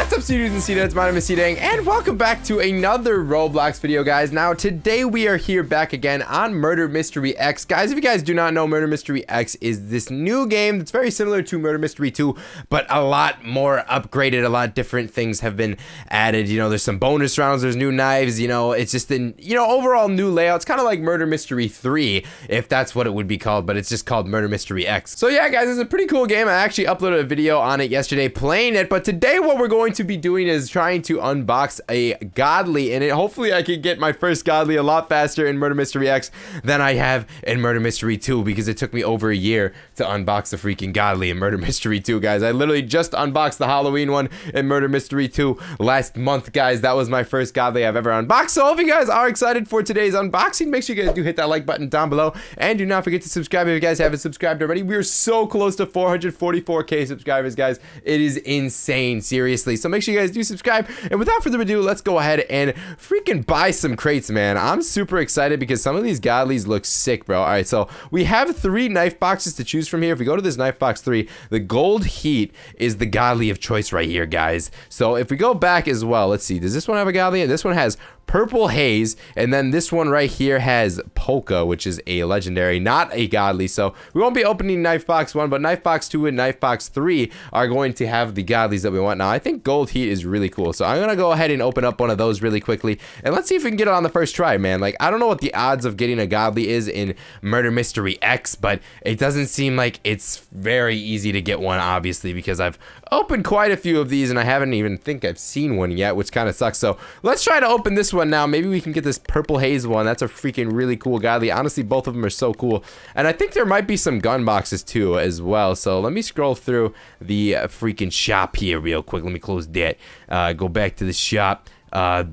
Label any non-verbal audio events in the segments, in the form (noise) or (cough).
What's up, students and students? My name is Dang, and welcome back to another Roblox video, guys. Now, today we are here back again on Murder Mystery X. Guys, if you guys do not know, Murder Mystery X is this new game that's very similar to Murder Mystery 2, but a lot more upgraded. A lot different things have been added. You know, there's some bonus rounds, there's new knives, you know, it's just an, you know, overall new layout. It's kind of like Murder Mystery 3, if that's what it would be called, but it's just called Murder Mystery X. So yeah, guys, it's a pretty cool game. I actually uploaded a video on it yesterday playing it, but today what we're going to be doing is trying to unbox a godly and it hopefully I can get my first godly a lot faster in Murder Mystery X than I have in Murder Mystery 2 because it took me over a year to unbox the freaking godly in Murder (laughs) Mystery 2 guys. I literally just unboxed the Halloween one in Murder Mystery 2 last month guys. That was my first godly I've ever unboxed. So if you guys are excited for today's unboxing make sure you guys do hit that like button down below. And do not forget to subscribe if you guys haven't subscribed already. We are so close to 444k subscribers guys. It is insane. Seriously so make sure you guys do subscribe. And without further ado, let's go ahead and freaking buy some crates, man. I'm super excited because some of these godlies look sick, bro. All right, so we have three knife boxes to choose from here. If we go to this knife box three, the gold heat is the godly of choice right here, guys. So if we go back as well, let's see. Does this one have a godly? This one has Purple Haze, and then this one right here has Polka, which is a legendary, not a godly. So we won't be opening Knife Box 1, but Knife Box 2 and Knife Box 3 are going to have the godlies that we want. Now, I think Gold Heat is really cool, so I'm going to go ahead and open up one of those really quickly, and let's see if we can get it on the first try, man. Like, I don't know what the odds of getting a godly is in Murder Mystery X, but it doesn't seem like it's very easy to get one, obviously, because I've opened quite a few of these, and I haven't even think I've seen one yet, which kind of sucks. So let's try to open this one now. Maybe we can get this purple haze one. That's a freaking really cool godly. Honestly, both of them are so cool. And I think there might be some gun boxes too as well. So let me scroll through the freaking shop here real quick. Let me close that. Uh, go back to the shop. Uh,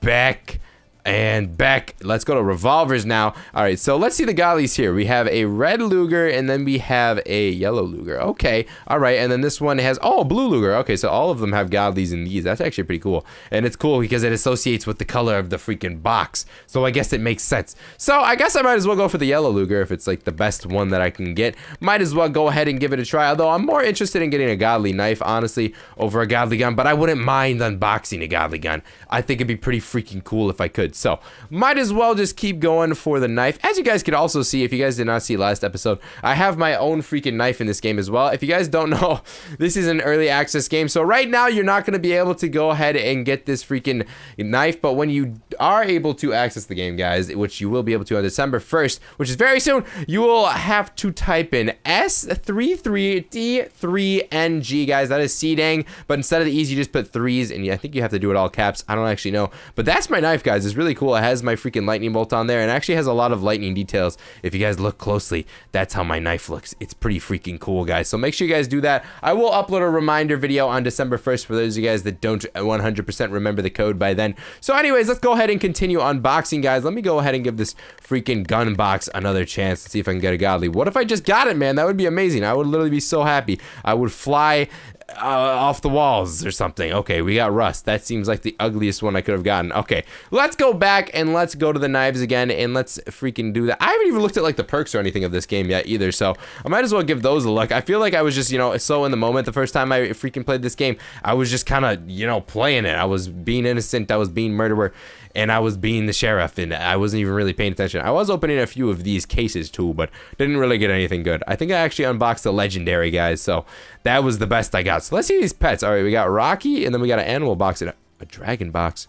back and back. Let's go to revolvers now. All right, so let's see the godlies here. We have a red Luger, and then we have a yellow Luger. Okay, all right, and then this one has, oh, blue Luger. Okay, so all of them have godlies in these. That's actually pretty cool. And it's cool because it associates with the color of the freaking box. So I guess it makes sense. So I guess I might as well go for the yellow Luger if it's like the best one that I can get. Might as well go ahead and give it a try. Although I'm more interested in getting a godly knife, honestly, over a godly gun. But I wouldn't mind unboxing a godly gun. I think it'd be pretty freaking cool if I could. So, might as well just keep going for the knife. As you guys could also see, if you guys did not see last episode, I have my own freaking knife in this game as well. If you guys don't (laughs) know, this is an early access game. So right now, you're not going to be able to go ahead and get this freaking knife. But when you are able to access the game, guys, which you will be able to on December 1st, which is very soon, you will have to type in S33D3NG, guys. That is SeeDeng. But instead of the E's, you just put threes. And I think you have to do it all caps. I don't actually know. But that's my knife, guys. It's really cool. It has my freaking lightning bolt on there and actually has a lot of lightning details. If you guys look closely, that's how my knife looks. It's pretty freaking cool, guys. So make sure you guys do that. I will upload a reminder video on December 1st for those of you guys that don't 100% remember the code by then. So anyways, let's go ahead and continue unboxing, guys. Let me go ahead and give this freaking gun box another chance to see if I can get a godly. What if I just got it, man? That would be amazing. I would literally be so happy. I would fly uh, off the walls or something. Okay, we got rust. That seems like the ugliest one I could have gotten. Okay, let's go back and let's go to the knives again and let's freaking do that. I haven't even looked at like the perks or anything of this game yet either, so I might as well give those a look. I feel like I was just, you know, so in the moment the first time I freaking played this game. I was just kind of, you know, playing it. I was being innocent. I was being murderer and I was being the sheriff, and I wasn't even really paying attention. I was opening a few of these cases too, but didn't really get anything good. I think I actually unboxed the legendary guys, so that was the best I got. So let's see these pets. All right, we got Rocky, and then we got an animal box and a, a dragon box.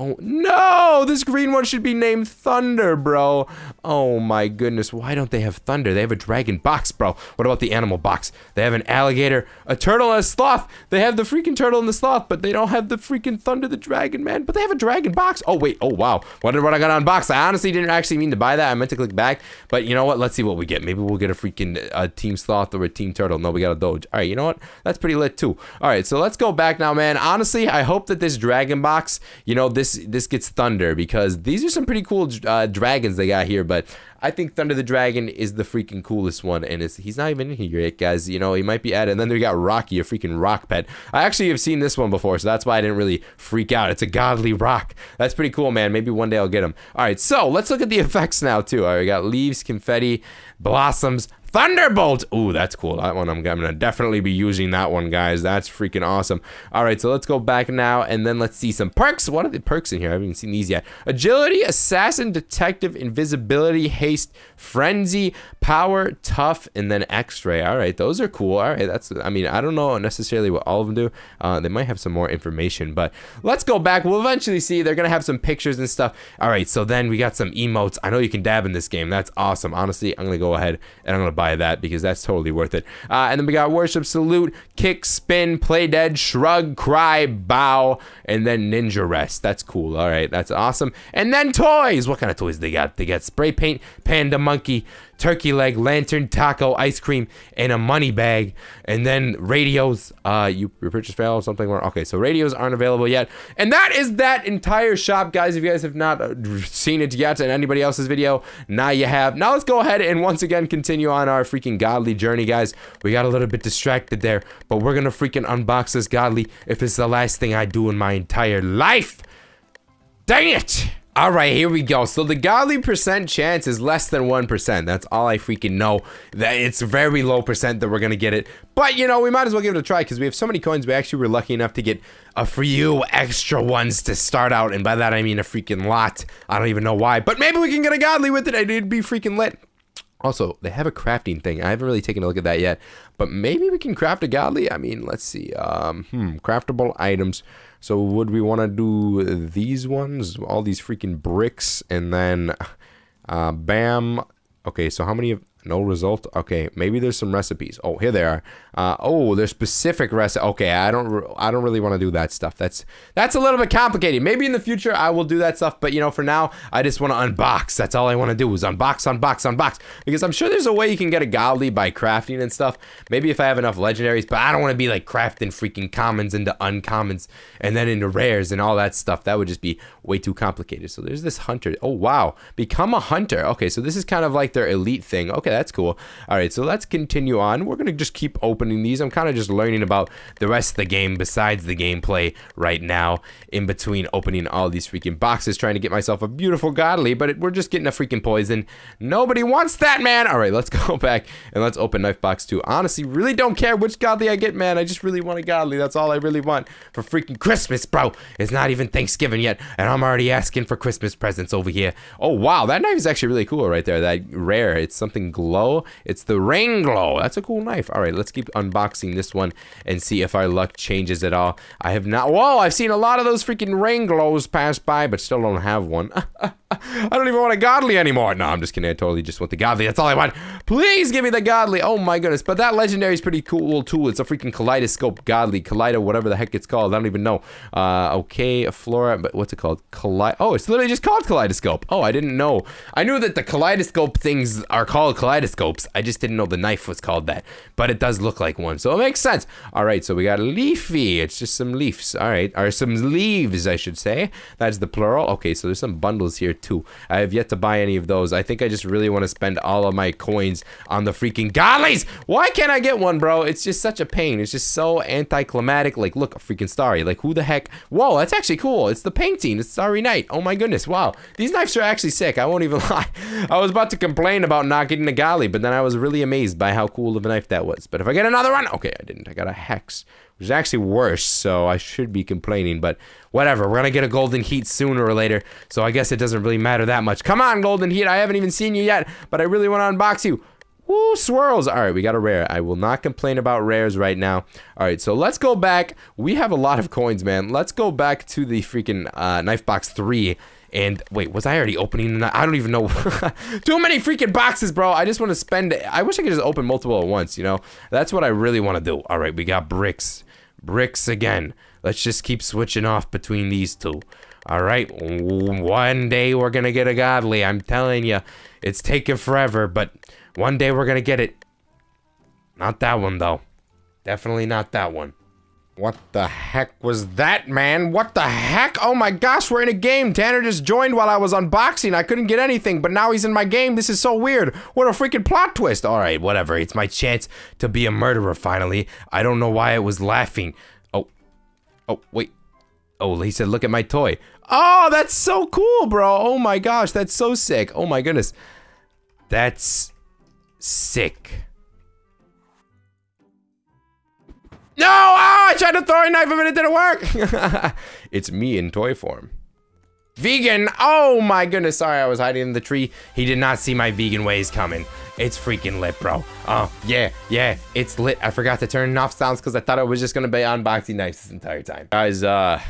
Oh, no! This green one should be named Thunder, bro. Oh my goodness, why don't they have Thunder? They have a dragon box, bro. What about the animal box? They have an alligator, a turtle, and a sloth. They have the freaking turtle and the sloth, but they don't have the freaking Thunder the dragon, man. But they have a dragon box. Oh, wait. Oh, wow. Wonder what I got unboxed. I honestly didn't actually mean to buy that. I meant to click back. But you know what? Let's see what we get. Maybe we'll get a freaking uh, team sloth or a team turtle. No, we got a doge. All right, you know what? That's pretty lit, too. All right, so let's go back now, man. Honestly, I hope that this dragon box, you know, this this this gets thunder because these are some pretty cool uh, dragons they got here. But I think Thunder the Dragon is the freaking coolest one, and he's not even in here yet, guys. You know, he might be added. And then we got Rocky, a freaking rock pet. I actually have seen this one before, so that's why I didn't really freak out. It's a godly rock. That's pretty cool, man. Maybe one day I'll get him. All right, so let's look at the (laughs) effects now, too. All right, we got leaves, confetti, blossoms, Thunderbolt! Ooh, that's cool. That one, I'm, I'm, gonna definitely be using that one, guys. That's freaking awesome. All right, so let's go back now, and then let's see some perks. What are the perks in here? I haven't even seen these yet. Agility, Assassin, Detective, Invisibility, Haste, Frenzy, Power, Tough, and then X-Ray. All right, those are cool. All right, that's, I mean, I don't know necessarily what all of them do. Uh, they might have some more information, but let's go back. We'll eventually see. They're gonna have some pictures and stuff. All right, so then we got some emotes. I know you can dab in this game. That's awesome. Honestly, I'm gonna go ahead and I'm gonna buy that because that's totally worth it. Uh, and then we got worship, salute, kick, spin, play dead, shrug, cry, bow, and then ninja rest. That's cool. All right, that's awesome. And then toys. What kind of toys they got? They got spray paint, panda monkey, turkey leg, lantern, taco, ice cream, and a money bag. And then radios. Uh, you purchase failed something. More. Okay, so radios aren't available yet. And that is that entire shop, guys. If you guys have not uh, seen it yet in anybody else's video, now you have. Now let's go ahead and once again continue on our freaking godly journey, guys. We got a little bit distracted there, but we're gonna freaking unbox this godly if it's the last thing I do in my entire life. Dang it! All right, here we go. So the godly percent chance is less than 1%. That's all I freaking know. That it's very low percent that we're going to get it. But, you know, we might as well give it a try because we have so many coins. We actually were lucky enough to get a few extra ones to start out. And by that, I mean a freaking lot. I don't even know why. But maybe we can get a godly with it. It'd be freaking lit. Also, they have a crafting thing. I haven't really taken a look at that yet. But maybe we can craft a godly. I mean, let's see. Um, hmm, craftable items. So would we want to do these ones? All these freaking bricks and then uh, bam. Okay, so how many of no result. Okay, maybe there's some recipes. Oh, here they are. Uh, oh, there's specific recipe. Okay, I don't. I don't really want to do that stuff. That's that's a little bit complicated. Maybe in the future I will do that stuff. But you know, for now, I just want to unbox. That's all I want to do is unbox, unbox, unbox. Because I'm sure there's a way you can get a godly by crafting and stuff. Maybe if I have enough legendaries. But I don't want to be like crafting freaking commons into uncommons and then into rares and all that stuff. That would just be way too complicated. So there's this hunter. Oh wow, become a hunter. Okay, so this is kind of like their elite thing. Okay that's cool. All right, so let's continue on. We're going to just keep opening these. I'm kind of just learning about the rest of the game besides the gameplay right now in between opening all these freaking boxes, trying to get myself a beautiful godly, but it, we're just getting a freaking poison. Nobody wants that, man. All right, let's (laughs) go back and let's open knife box two. Honestly, really don't care which godly I get, man. I just really want a godly. That's all I really want for freaking Christmas, bro. It's not even Thanksgiving yet, and I'm already asking for Christmas presents over here. Oh, wow, that knife is actually really cool right there. That rare. It's something glow. It's the rain glow. That's a cool knife. All right, let's keep unboxing this one and see if our luck changes at all. I have not. Whoa, I've seen a lot of those freaking rain glows pass by, but still don't have one. (laughs) I don't even want a godly anymore. No, I'm just kidding. I totally just want the godly. That's all I want. Please give me the godly. Oh my goodness. But that legendary is pretty cool too. It's a freaking kaleidoscope godly. Kaleido, whatever the heck it's called. I don't even know. Uh, okay, a Flora, but what's it called? Kaleid. Oh, it's literally just called kaleidoscope. Oh, I didn't know. I knew that the kaleidoscope things are called kaleidoscopes. I just didn't know the knife was called that. But it does look like one, so it makes sense. All right, so we got leafy. It's just some leaves. All right, or some leaves, I should say. That's the plural. Okay, so there's some bundles here too. I have yet to buy any of those. I think I just really want to spend all of my coins on the freaking godlies. Why can't I get one, bro? It's just such a pain. It's just so anticlimactic. Like, look, a freaking starry. Like, who the heck? Whoa, that's actually cool. It's the painting. It's Starry Night. Oh my goodness. Wow. These knives are actually sick. I won't even (laughs) lie. I was about to complain about not getting a godly, but then I was really amazed by how cool of a knife that was. But if I get another one, okay, I didn't. I got a hex which is actually worse, so I should be complaining, but whatever. We're gonna get a golden heat sooner or later, so I guess it doesn't really matter that much. Come on, golden heat, I haven't even seen you yet, but I really want to unbox you. Woo, swirls. All right, we got a rare. I will not complain about rares right now. All right, so let's go back. We have a lot of coins, man. Let's go back to the freaking uh, knife box 3 and wait, was I already opening? I don't even know. (laughs) Too many freaking boxes, bro. I just want to spend. I wish I could just open multiple at once. You know, that's what I really want to do. All right, we got bricks, bricks again. Let's just keep switching off between these two. All right, one day we're gonna get a godly. I'm telling you, it's taking forever, but one day we're gonna get it. Not that one though. Definitely not that one. What the heck was that, man? What the heck? Oh my gosh, we're in a game. Tanner just joined while I was unboxing. I couldn't get anything, but now he's in my game. This is so weird. What a freaking plot twist. All right, whatever. It's my chance to be a murderer finally. I don't know why I was laughing. Oh, oh, wait. Oh, he said, look at my toy. Oh, that's so cool, bro. Oh my gosh, that's so sick. Oh my goodness. That's sick. No! Oh, I tried to throw a knife but it didn't work! (laughs) it's me in toy form. Vegan! Oh my goodness, sorry I was hiding in the tree. He did not see my vegan ways coming. It's freaking lit, bro. Oh, yeah, yeah, it's lit. I forgot to turn off sounds because I thought I was just gonna be unboxing knives this entire time. Guys, uh...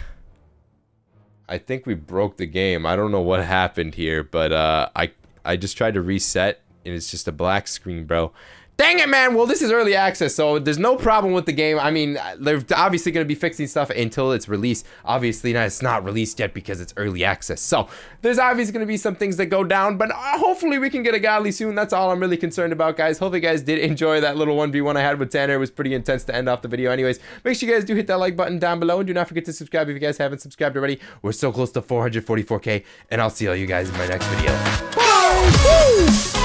I think we broke the game. I don't know what happened here, but uh, I, I just tried to reset, and it's just a black screen, bro. Dang it, man. Well, this is early access, so there's no problem with the game. I mean, they're obviously going to be fixing stuff until it's released. Obviously, not, it's not released yet because it's early access. So there's obviously going to be some things that go down, but uh, hopefully we can get a godly soon. That's all I'm really concerned about, guys. Hopefully you guys did enjoy that little 1v1 I had with Tanner. It was pretty intense to end off the video. Anyways, make sure you guys do hit that like button down below, and do not forget to subscribe if you guys haven't subscribed already. We're so close to 444k, and I'll see all you guys in my next video. Woo!